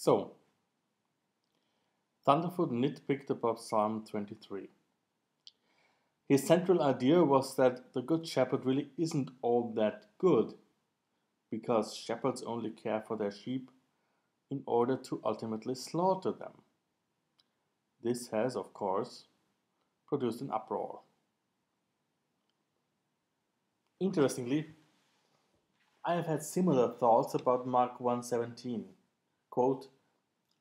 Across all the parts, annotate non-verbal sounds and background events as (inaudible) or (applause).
So, Thunderfoot nitpicked about Psalm 23. His central idea was that the Good Shepherd really isn't all that good, because shepherds only care for their sheep in order to ultimately slaughter them. This has, of course, produced an uproar. Interestingly, I have had similar thoughts about Mark 1:17. Quote,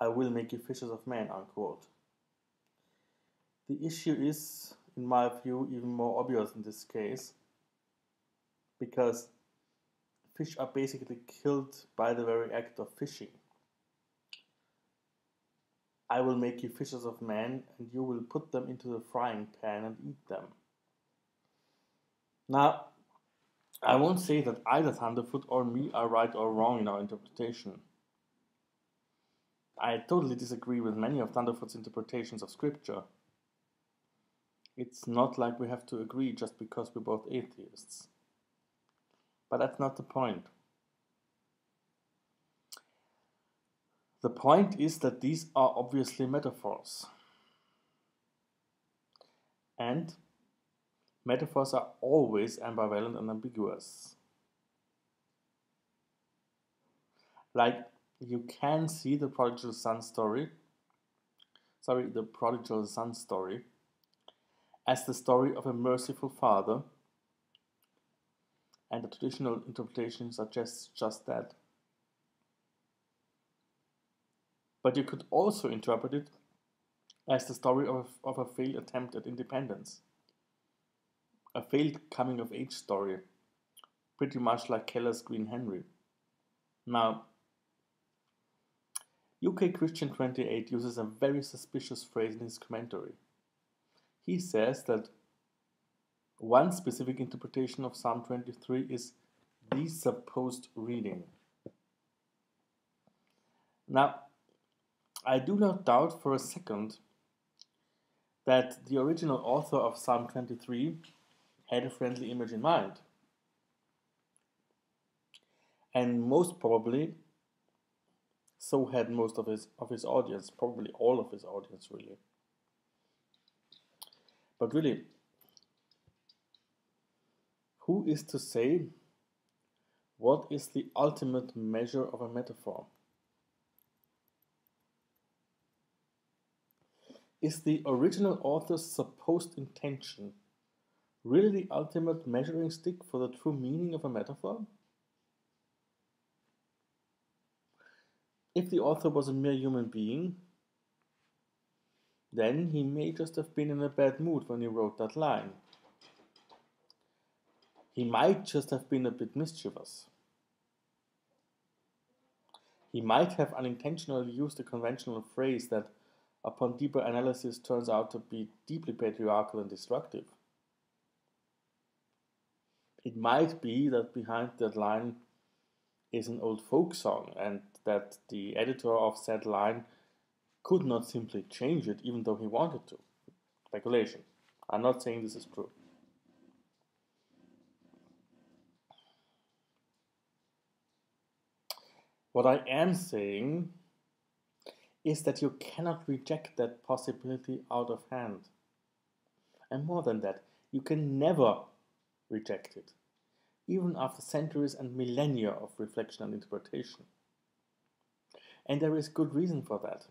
I will make you fishers of men, unquote. The issue is, in my view, even more obvious in this case, because fish are basically killed by the very act of fishing. I will make you fishers of men, and you will put them into the frying pan and eat them. Now, I won't say that either Thunderfoot or me are right or wrong in our interpretation. I totally disagree with many of Thunderfoot's interpretations of Scripture. It's not like we have to agree just because we're both atheists. But that's not the point. The point is that these are obviously metaphors. And metaphors are always ambivalent and ambiguous. Like you can see the prodigal son story, sorry, the prodigal son story, as the story of a merciful father, and the traditional interpretation suggests just that. But you could also interpret it as the story of a, of a failed attempt at independence, a failed coming of age story, pretty much like Keller's Green Henry. Now, UK Christian 28 uses a very suspicious phrase in his commentary. He says that one specific interpretation of Psalm 23 is the supposed reading. Now, I do not doubt for a second that the original author of Psalm 23 had a friendly image in mind. And most probably so had most of his of his audience, probably all of his audience really. But really, who is to say what is the ultimate measure of a metaphor? Is the original author's supposed intention really the ultimate measuring stick for the true meaning of a metaphor? If the author was a mere human being, then he may just have been in a bad mood when he wrote that line. He might just have been a bit mischievous. He might have unintentionally used a conventional phrase that, upon deeper analysis, turns out to be deeply patriarchal and destructive. It might be that behind that line is an old folk song and that the editor of said line could not simply change it even though he wanted to. Speculation. I'm not saying this is true. What I am saying is that you cannot reject that possibility out of hand. And more than that, you can never reject it, even after centuries and millennia of reflection and interpretation. And there is good reason for that.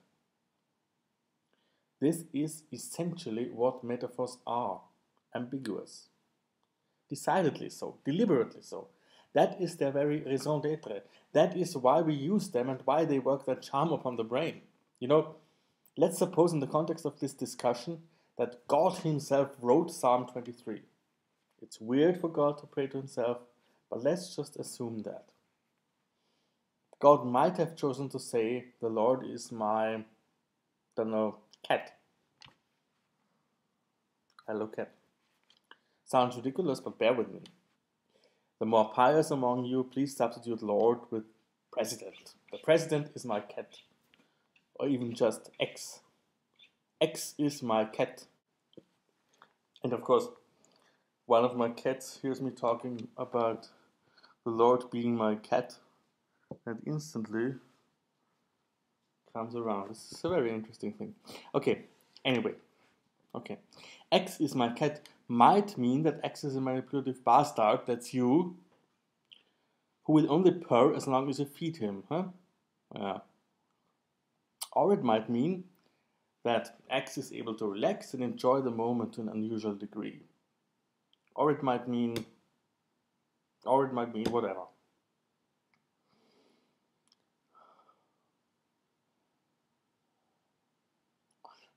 This is essentially what metaphors are ambiguous. Decidedly so, deliberately so. That is their very raison d'etre. That is why we use them and why they work their charm upon the brain. You know, let's suppose in the context of this discussion that God Himself wrote Psalm 23. It's weird for God to pray to Himself, but let's just assume that. God might have chosen to say, The Lord is my, don't know, cat. Hello, cat. Sounds ridiculous, but bear with me. The more pious among you, please substitute Lord with President. The President is my cat. Or even just X. X is my cat. And of course, one of my cats hears me talking about the Lord being my cat and instantly comes around. This is a very interesting thing. Okay, anyway. Okay. X is my cat might mean that X is a manipulative bastard, that's you, who will only purr as long as you feed him, huh? Yeah. Or it might mean that X is able to relax and enjoy the moment to an unusual degree. Or it might mean, or it might mean whatever.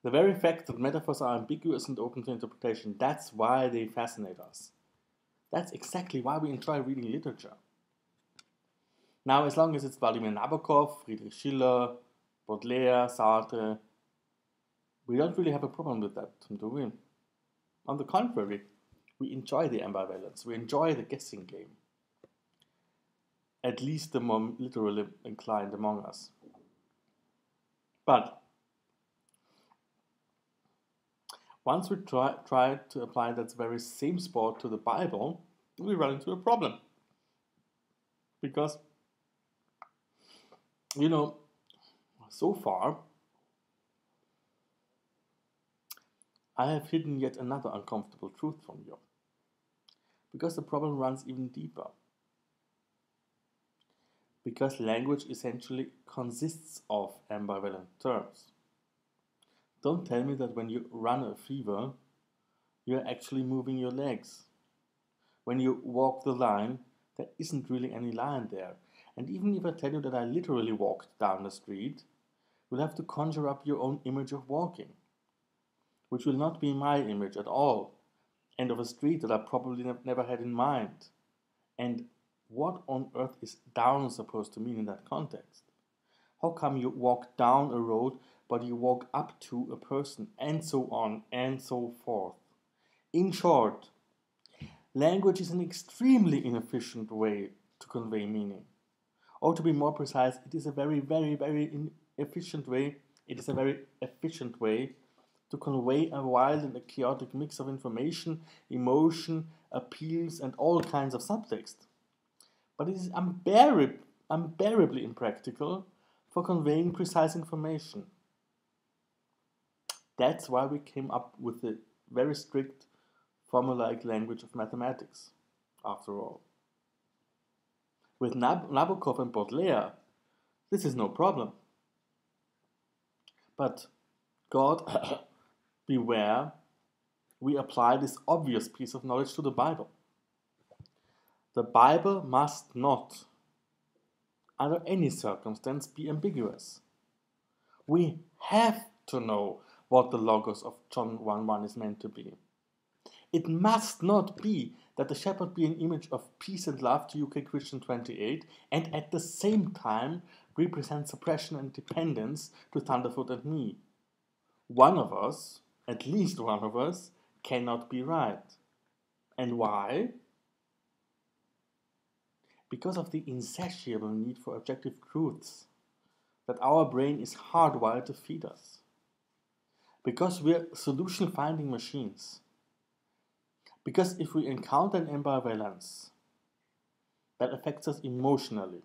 The very fact that metaphors are ambiguous and open to interpretation, that's why they fascinate us. That's exactly why we enjoy reading literature. Now, as long as it's Vladimir Nabokov, Friedrich Schiller, Baudelaire, Sartre, we don't really have a problem with that, do we? On the contrary, we enjoy the ambivalence, we enjoy the guessing game. At least the more literally inclined among us. But Once we try, try to apply that very same sport to the Bible, we run into a problem. Because, you know, so far, I have hidden yet another uncomfortable truth from you. Because the problem runs even deeper. Because language essentially consists of ambivalent terms. Don't tell me that when you run a fever, you're actually moving your legs. When you walk the line, there isn't really any line there. And even if I tell you that I literally walked down the street, you'll have to conjure up your own image of walking, which will not be my image at all, and of a street that I probably ne- never had in mind. And what on earth is down supposed to mean in that context? How come you walk down a road but you walk up to a person, and so on and so forth. In short, language is an extremely inefficient way to convey meaning. Or to be more precise, it is a very, very, very inefficient way. It is a very efficient way to convey a wild and a chaotic mix of information, emotion, appeals, and all kinds of subtext. But it is unbearably, unbearably impractical for conveying precise information. That's why we came up with the very strict formulaic language of mathematics, after all. With Nab- Nabokov and Baudelaire, this is no problem. But God, (coughs) beware, we apply this obvious piece of knowledge to the Bible. The Bible must not, under any circumstance, be ambiguous. We have to know what the logos of John 1 1 is meant to be. It must not be that the shepherd be an image of peace and love to UK Christian 28 and at the same time represent suppression and dependence to Thunderfoot and me. One of us, at least one of us, cannot be right. And why? Because of the insatiable need for objective truths that our brain is hardwired to feed us because we're solution finding machines. Because if we encounter an ambivalence that affects us emotionally,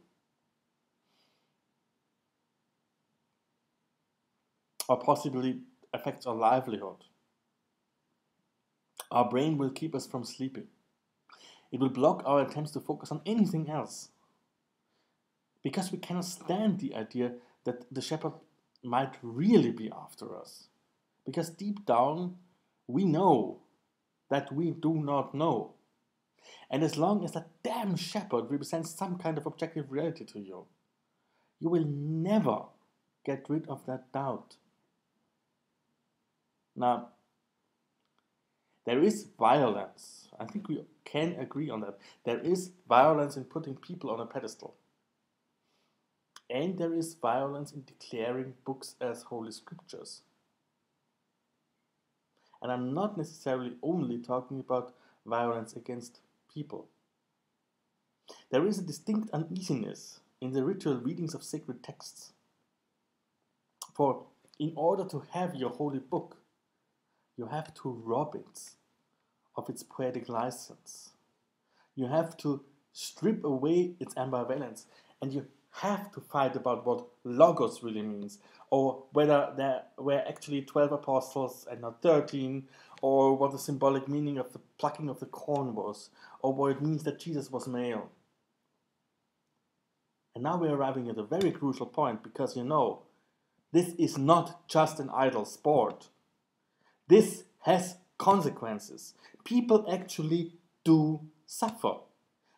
or possibly affects our livelihood, our brain will keep us from sleeping. It will block our attempts to focus on anything else. Because we cannot stand the idea that the shepherd might really be after us. Because deep down, we know that we do not know. And as long as that damn shepherd represents some kind of objective reality to you, you will never get rid of that doubt. Now, there is violence. I think we can agree on that. There is violence in putting people on a pedestal. And there is violence in declaring books as holy scriptures. And I'm not necessarily only talking about violence against people. There is a distinct uneasiness in the ritual readings of sacred texts. For in order to have your holy book, you have to rob it of its poetic license. You have to strip away its ambivalence, and you have to fight about what logos really means, or whether there were actually 12 apostles and not 13, or what the symbolic meaning of the plucking of the corn was, or what it means that Jesus was male. And now we're arriving at a very crucial point because you know, this is not just an idle sport. This has consequences. People actually do suffer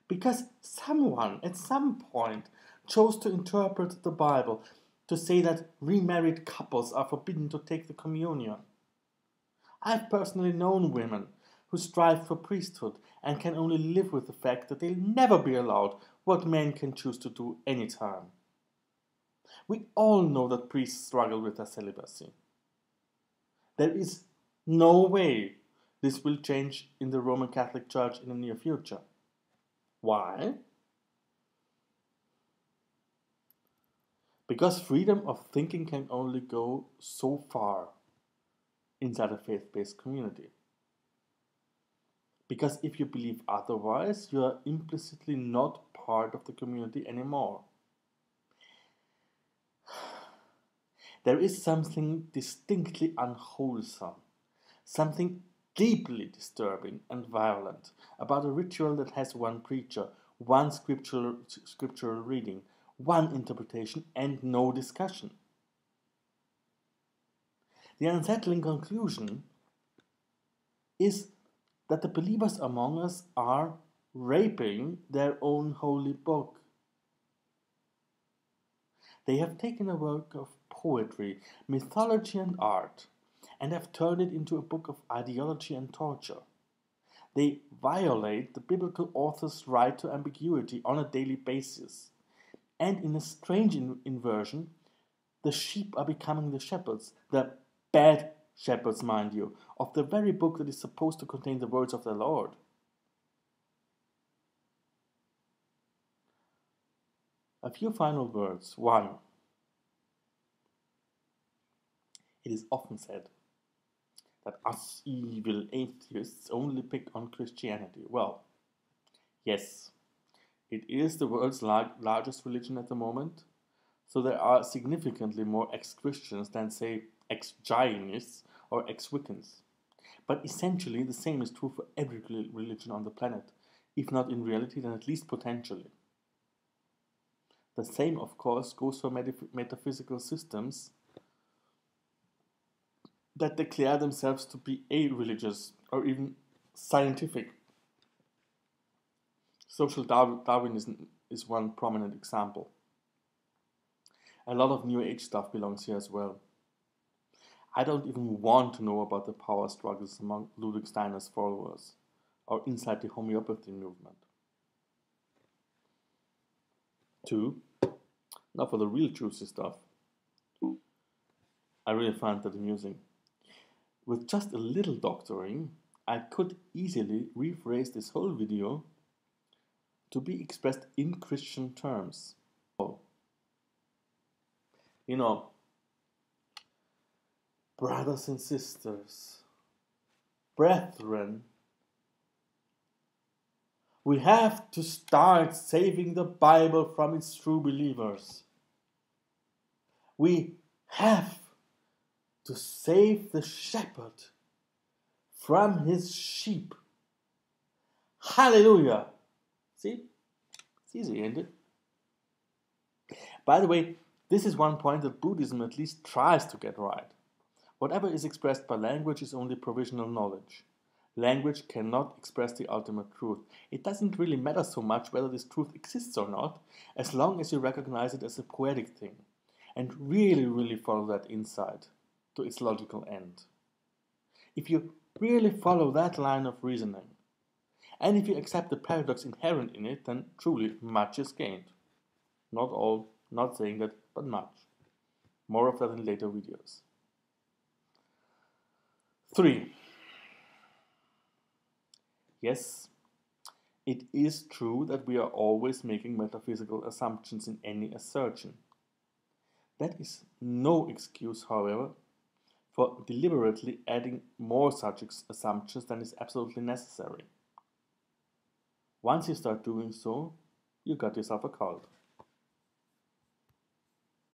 because someone at some point chose to interpret the Bible to say that remarried couples are forbidden to take the communion. I've personally known women who strive for priesthood and can only live with the fact that they'll never be allowed what men can choose to do anytime. We all know that priests struggle with their celibacy. There is no way this will change in the Roman Catholic Church in the near future. Why? Because freedom of thinking can only go so far inside a faith based community. Because if you believe otherwise, you are implicitly not part of the community anymore. (sighs) There is something distinctly unwholesome, something deeply disturbing and violent about a ritual that has one preacher, one scriptural, scriptural reading, one interpretation, and no discussion. The unsettling conclusion is that the believers among us are raping their own holy book. They have taken a work of poetry, mythology, and art and have turned it into a book of ideology and torture. They violate the biblical author's right to ambiguity on a daily basis. And in a strange in- inversion, the sheep are becoming the shepherds, the bad shepherds, mind you, of the very book that is supposed to contain the words of the Lord. A few final words. One, it is often said that us evil atheists only pick on Christianity. Well, yes, it is the world's lar- largest religion at the moment, so there are significantly more ex Christians than, say, ex Jainists or ex Wiccans. But essentially, the same is true for every religion on the planet, if not in reality, then at least potentially. The same, of course, goes for metaphysical systems that declare themselves to be a religious or even scientific. Social Darwinism is one prominent example. A lot of New Age stuff belongs here as well. I don't even want to know about the power struggles among Ludwig Steiner's followers or inside the homeopathy movement. Two, now for the real juicy stuff. I really find that amusing. With just a little doctoring, I could easily rephrase this whole video to be expressed in Christian terms. You know, brothers and sisters, brethren, we have to start saving the Bible from its true believers. We have to save the shepherd from his sheep. Hallelujah. See? It's easy, isn't it? By the way, this is one point that Buddhism at least tries to get right. Whatever is expressed by language is only provisional knowledge. Language cannot express the ultimate truth. It doesn't really matter so much whether this truth exists or not, as long as you recognize it as a poetic thing and really, really follow that insight to its logical end. If you really follow that line of reasoning, and if you accept the paradox inherent in it, then truly much is gained. Not all, not saying that, but much. More of that in later videos. 3. Yes, it is true that we are always making metaphysical assumptions in any assertion. That is no excuse, however, for deliberately adding more such assumptions than is absolutely necessary. Once you start doing so, you got yourself a cult.